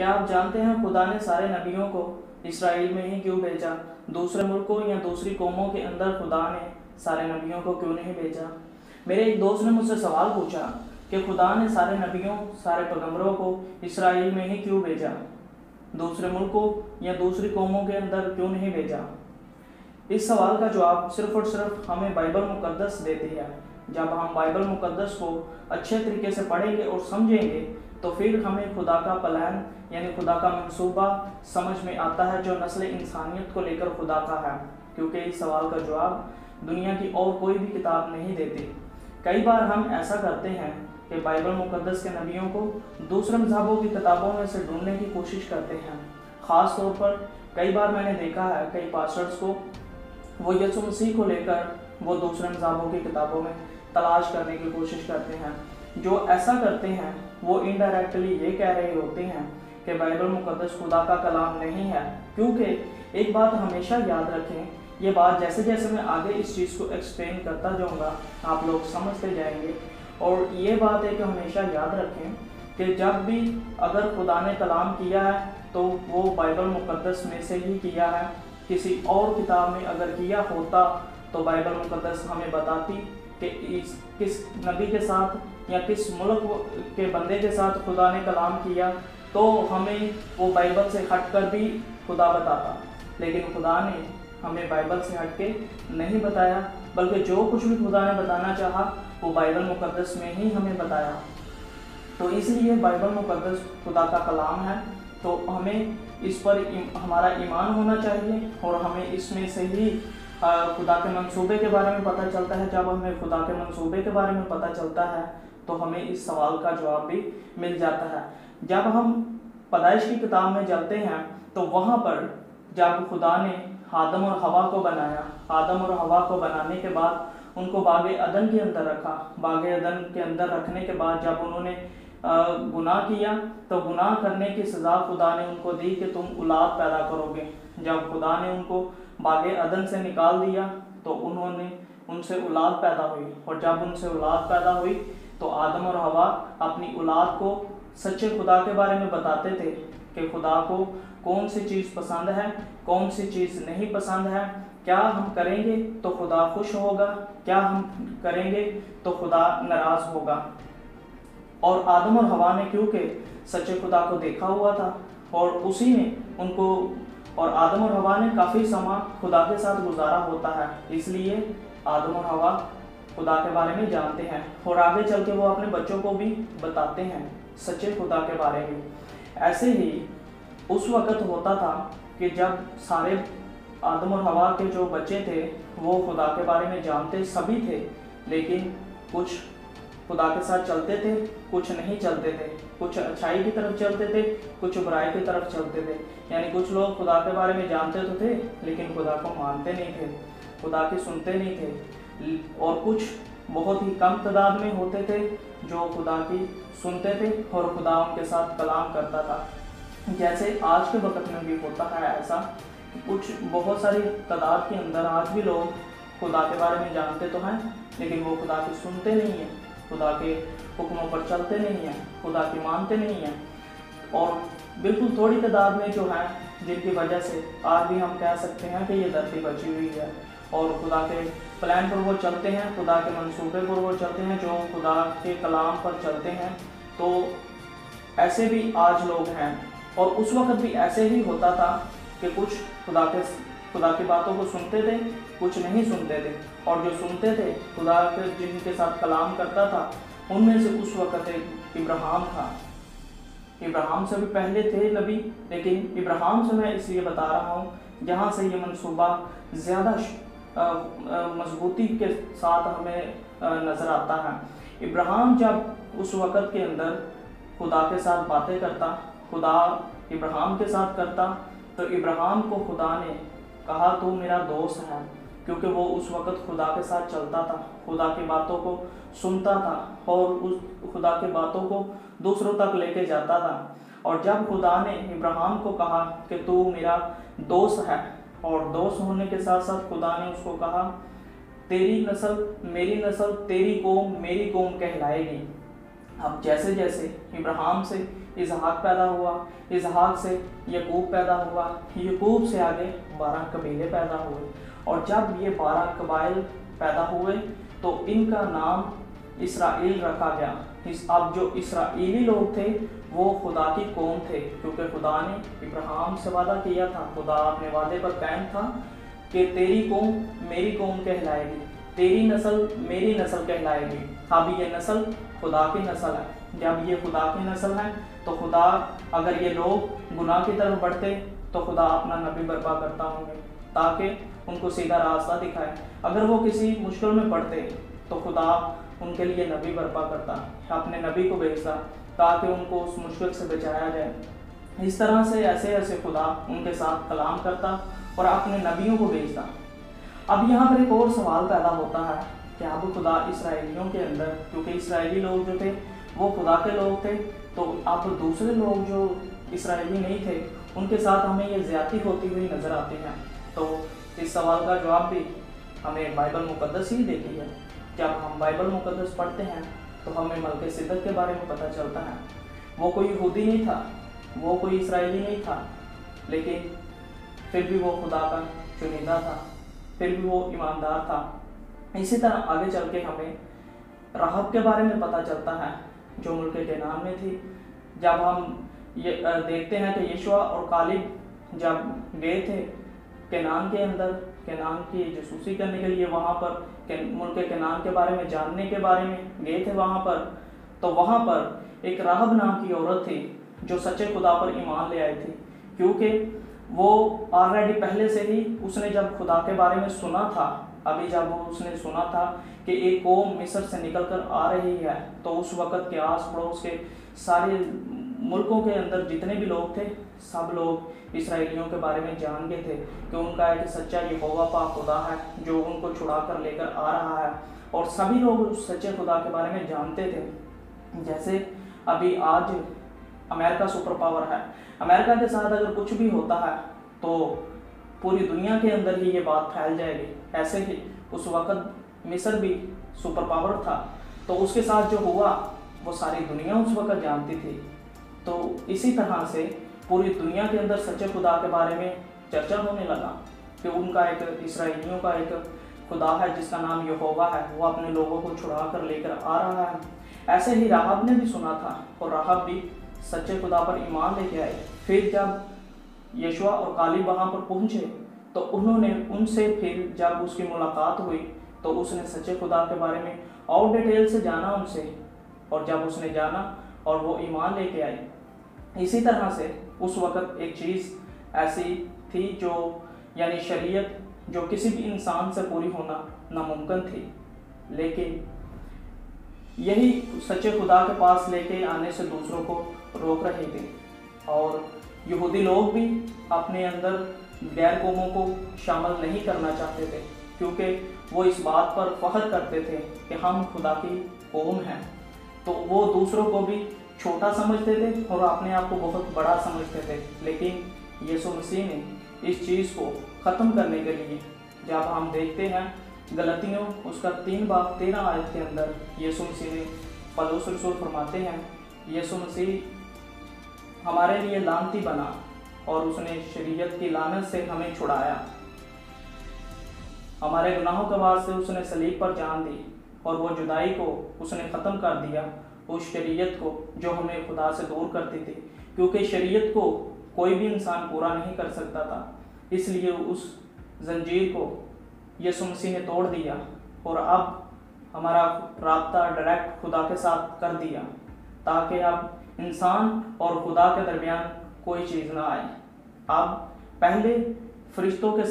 क्या आप जानते हैं खुदा ने सारे नबियों को इसराइल में ही क्यों भेजा? दूसरे मुल्कों या दूसरी कौमों के अंदर खुदा ने सारे नबियों को क्यों नहीं भेजा? मेरे एक दोस्त ने मुझसे सवाल पूछा कि खुदा ने सारे नबियों, सारे पैगम्बरों को इसराइल में ही क्यों भेजा? दूसरे मुल्कों या दूसरी कौमों के अंदर क्यों नहीं भेजा? इस सवाल का जवाब सिर्फ़ और सिर्फ़ हमें बाइबल मुकद्दस देती है। जब हम बाइबल मुकद्दस को अच्छे तरीके से पढ़ेंगे और समझेंगे तो फिर हमें खुदा का प्लान, यानी खुदा का मंसूबा समझ में आता है जो नस्ल इंसानियत को लेकर खुदा का है। क्योंकि इस सवाल का जवाब दुनिया की और कोई भी किताब नहीं देती। कई बार हम ऐसा करते हैं कि बाइबल मुकदस के नबियों को दूसरे मजहबों की किताबों में से ढूँढने की कोशिश करते हैं। ख़ास तौर पर कई बार मैंने देखा है, कई पास्टर्स को वो यसु मसीह को लेकर वो दूसरे मजहबों की किताबों में तलाश करने की कोशिश करते हैं। जो ऐसा करते हैं, वो इनडायरेक्टली ये कह रहे होते हैं कि बाइबल मुकदस खुदा का कलाम नहीं है। क्योंकि एक बात हमेशा याद रखें, ये बात जैसे जैसे मैं आगे इस चीज़ को एक्सप्लेन करता जाऊँगा, आप लोग समझते जाएँगे। और ये बात है कि हमेशा याद रखें कि जब भी अगर खुदा ने कलाम किया है तो वो बाइबल मुकदस में से ही किया है। किसी और किताब में अगर किया होता तो बाइबल मुकदस हमें बताती कि इस, किस नबी के साथ या किस मुल्क के बंदे के साथ खुदा ने कलाम किया तो हमें वो बाइबल से हट कर भी खुदा बताता। लेकिन खुदा ने हमें बाइबल से हट के नहीं बताया बल्कि जो कुछ भी खुदा ने बताना चाहा वो बाइबल मुकद्दस में ही हमें बताया। तो इसलिए बाइबल मुकद्दस खुदा का कलाम है तो हमें इस पर इम, हमारा ईमान होना चाहिए और हमें इसमें से ही खुदा के मंसूबे के बारे में पता चलता है। जब हमें खुदा के मंसूबे के बारे में पता चलता है तो हमें इस सवाल का जवाब भी मिल जाता है। जब हम पैदाइश की किताब में चलते हैं तो वहाँ पर जब खुदा ने आदम और हवा को बनाया, आदम और हवा को बनाने के बाद उनको बाग अदन के अंदर रखा। बाग अदन के अंदर रखने के बाद जब उन्होंने गुनाह किया तो गुनाह करने की सज़ा खुदा ने उनको दी कि तुम औलाद पैदा करोगे। जब खुदा ने उनको बाग अदन से निकाल दिया तो उन्होंने उनसे औलाद पैदा हुई। और जब उनसे औलाद पैदा हुई तो आदम और हवा अपनी औलाद को सच्चे खुदा के बारे में बताते थे कि खुदा को कौन सी चीज़ पसंद है, कौन सी चीज़ नहीं पसंद है। क्या हम करेंगे तो खुदा खुश होगा, क्या हम करेंगे तो खुदा नाराज़ होगा। और आदम और हवा ने क्योंकि सच्चे खुदा को देखा हुआ था? और उसी ने उनको और आदम और हवा ने काफ़ी समा खुदा के साथ गुजारा होता है, इसलिए आदम और हवा खुदा के बारे में जानते हैं और आगे चल के वो अपने बच्चों को भी बताते हैं सच्चे खुदा के बारे में। ऐसे ही उस वक़्त होता था कि जब सारे आदम और हवा के जो बच्चे थे, वो खुदा के बारे में जानते सभी थे, लेकिन कुछ खुदा के साथ चलते थे, कुछ नहीं चलते थे। कुछ अच्छाई की तरफ़ चलते थे, कुछ बुराई की तरफ़ चलते थे। यानी कुछ लोग खुदा के बारे में जानते तो थे, लेकिन खुदा को मानते नहीं थे, खुदा की सुनते नहीं थे। और कुछ बहुत ही कम तादाद में होते थे, जो खुदा की सुनते थे और खुदा उनके साथ कलाम करता था। जैसे आज के वक्त में भी होता है ऐसा कुछ बहुत सारी तादाद के अंदर आज भी लोग खुदा के बारे में जानते तो हैं, लेकिन वो खुदा की सुनते नहीं हैं, खुदा के हुक्मों पर चलते नहीं हैं, खुदा की मानते नहीं हैं। और बिल्कुल थोड़ी तादाद में जो है, जिनकी वजह से आज भी हम कह सकते हैं कि ये धरती बची हुई है। और खुदा के प्लान पर वो चलते हैं, खुदा के मंसूबे पर वो चलते हैं, जो खुदा के कलाम पर चलते हैं। तो ऐसे भी आज लोग हैं। और उस वक्त भी ऐसे ही होता था कि कुछ खुदा के, खुदा की बातों को सुनते थे, कुछ नहीं सुनते थे। और जो सुनते थे, खुदा के, जिनके साथ कलाम करता था, उनमें से उस वक्त एक इब्राहिम था। इब्राहिम से भी पहले थे नबी, लेकिन इब्राहिम से मैं इसलिए बता रहा हूँ, जहाँ से ये मनसूबा ज़्यादा मजबूती के साथ हमें नज़र आता है। इब्राहिम जब उस वक़्त के अंदर खुदा के साथ बातें करता, खुदा इब्राहिम के साथ करता तो इब्राहिम को खुदा ने कहा, तू मेरा दोस्त है। क्योंकि वो उस वक़्त खुदा के साथ चलता था, खुदा की बातों को सुनता था और उस खुदा की बातों को दूसरों तक लेके जाता था। और जब खुदा ने इब्राहिम को कहा कि तू मेरा दोस्त है और दोस्त होने के साथ साथ खुदा ने उसको कहा, तेरी नस्ल, मेरी नस्ल तेरी कौम मेरी कौम कहलाएगी। अब जैसे जैसे इब्राहिम से इजहाक पैदा हुआ इजहाक से यकूब पैदा हुआ, यकूब से आगे बारह कबीले पैदा हुए। और जब ये बारह कबाइल पैदा हुए तो इनका नाम इसराइल रखा गया। अब जो इसराइली लोग थे, वो खुदा की कौम थे, क्योंकि खुदा ने इब्राहिम से वादा किया था। खुदा अपने वादे पर कायम था कि तेरी कौम मेरी कौम कहलाएगी, तेरी नस्ल मेरी नस्ल कहलाएगी। अब ये नस्ल खुदा की नस्ल है। जब ये खुदा की नस्ल है तो खुदा, अगर ये लोग गुनाह की तरफ़ बढ़ते तो खुदा अपना नबी बर्पा करता होंगे, ताकि उनको सीधा रास्ता दिखाए। अगर वो किसी मुश्किल में पड़ते तो खुदा उनके लिए नबी बर्पा करता, अपने नबी को भेजता, ताकि उनको उस मुश्किल से बचाया जाए। इस तरह से ऐसे ऐसे खुदा उनके साथ कलाम करता और अपने नबियों को भेजता। अब यहाँ पर एक और सवाल पैदा होता है कि अब खुदा इसराइलियों के अंदर, क्योंकि इसराइली लोग जो थे, वो खुदा के लोग थे तो अब दूसरे लोग जो इसराइली नहीं थे, उनके साथ हमें ये ज़्यादा होती हुई नज़र आती है। तो इस सवाल का जवाब भी हमें बाइबल मुकदस ही देती है। जब हम बाइबल मुकदस पढ़ते हैं तो हमें मलके सिद्दत के बारे में पता चलता है। वो कोई यहूदी नहीं था, वो कोई इसराइली नहीं था, लेकिन फिर भी वो खुदा का चुनिंदा था, फिर भी वो ईमानदार था। इसी तरह आगे चल के हमें राहब के बारे में पता चलता है, जो मुल्क के नाम में थी। जब हम ये देखते हैं कि यशवा और कालिब जब गए थे केनान के अंदर केनान की जसूसी करने के लिए वहाँ पर के, मुल्क केनान के बारे में जानने के बारे में गए थे वहाँ पर तो वहाँ पर एक राहब नाम की औरत थी जो सच्चे खुदा पर ईमान ले आई थी। क्योंकि वो ऑलरेडी पहले से ही उसने जब खुदा के बारे में सुना था अभी जब उसने सुना था कि एक कौम मिस्र से निकल कर आ रही है तो उस वक़्त के आस पड़ोस के सारे मुल्कों के अंदर जितने भी लोग थे, सब लोग इसराइलियों के बारे में जान गए थे कि उनका एक सच्चा यहोवा पा खुदा है, जो उनको छुड़ा कर लेकर आ रहा है। और सभी लोग उस सच्चे खुदा के बारे में जानते थे। जैसे अभी आज अमेरिका सुपर पावर है। अमेरिका के साथ अगर कुछ भी होता है तो पूरी दुनिया के अंदर ही ये बात फैल जाएगी। ऐसे ही उस वक़्त मिस्र भी सुपर पावर था। तो उसके साथ जो हुआ, वो सारी दुनिया उस वक़्त जानती थी। तो इसी तरह से पूरी दुनिया के अंदर सच्चे खुदा के बारे में चर्चा होने लगा कि उनका एक इसराइलियों का एक खुदा है, जिसका नाम यहोवा है। वो अपने लोगों को छुड़ा कर लेकर आ रहा है। ऐसे ही राहब ने भी सुना था और राहब भी सच्चे खुदा पर ईमान लेके आए। फिर जब यशुआ और काली वहाँ पर पहुँचे तो उन्होंने उनसे फिर जब उसकी मुलाकात हुई तो उसने सच्चे खुदा के बारे में और डिटेल से जाना उनसे। और जब उसने जाना और वो ईमान लेके आए इसी तरह से उस वक़्त एक चीज़ ऐसी थी जो, यानी शरीयत जो किसी भी इंसान से पूरी होना नामुमकिन थी। लेकिन यही सच्चे खुदा के पास लेके आने से दूसरों को रोक रहे थे और यहूदी लोग भी अपने अंदर गैर कौमों को शामिल नहीं करना चाहते थे, क्योंकि वो इस बात पर फख्र करते थे कि हम खुदा की कौम हैं। तो वो दूसरों को भी छोटा समझते थे और अपने आप को बहुत बड़ा समझते थे। लेकिन यीशु मसीह ने इस चीज़ को ख़त्म करने के लिए, जब हम देखते हैं गलतियों, उसका तीन बार तेरह आयत के अंदर यीशु मसीह ने पलोस रसूल फरमाते हैं, यीशु मसीह, हमारे लिए लानती बना और उसने शरीयत की लानत से हमें छुड़ाया। हमारे गुनाहों के वास्ते उसने सलीब पर जान दी और वो जुदाई को उसने ख़त्म कर दिया। उस शरीयत को जो हमें खुदा से दूर करती थी, क्योंकि शरीयत को कोई भी इंसान पूरा नहीं कर सकता था। इसलिए उस जंजीर को यसु मसीह ने तोड़ दिया और अब हमारा रबता डायरेक्ट खुदा के साथ कर दिया, ताकि अब इंसान और खुदा के दरमियान कोई चीज़ ना आए। अब पहले फरिश्तों के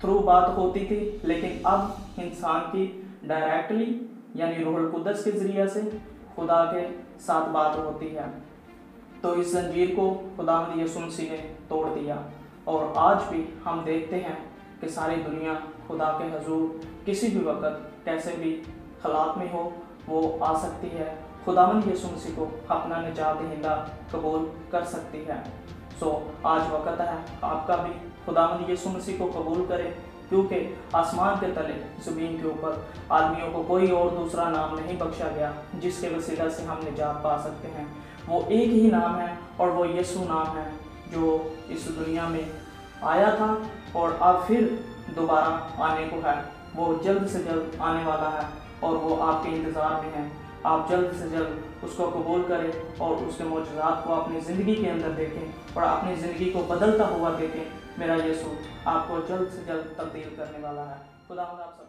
थ्रू बात होती थी, लेकिन अब इंसान की डायरेक्टली यानी रोहल कुदस के ज़रिए से खुदा के साथ बात होती है। तो इस जंजीर को खुदा यसु मसीह ने तोड़ दिया। और आज भी हम देखते हैं कि सारी दुनिया खुदा के हजूर किसी भी वक्त कैसे भी हालात में हो, वो आ सकती है। खुदावन यसु मसीह को अपना निजात दहिंदा कबूल कर सकती है। सो आज वक्त है, आपका भी खुदावन यसु मसीह को कबूल करें। क्योंकि आसमान के तले, ज़मीन के ऊपर, आदमियों को कोई और दूसरा नाम नहीं बख्शा गया, जिसके वसीला से हम निजात पा सकते हैं। वो एक ही नाम है और वो यसु नाम है, जो इस दुनिया में आया था और अब फिर दोबारा आने को है। वो जल्द से जल्द आने वाला है और वो आपके इंतज़ार में है। आप जल्द से जल्द उसको कबूल करें और उसके मौजूदात को अपनी ज़िंदगी के अंदर देखें और अपनी ज़िंदगी को बदलता हुआ देखें। मेरा ये यीशु आपको जल्द से जल्द तब्दील करने वाला है। खुदा आप सबको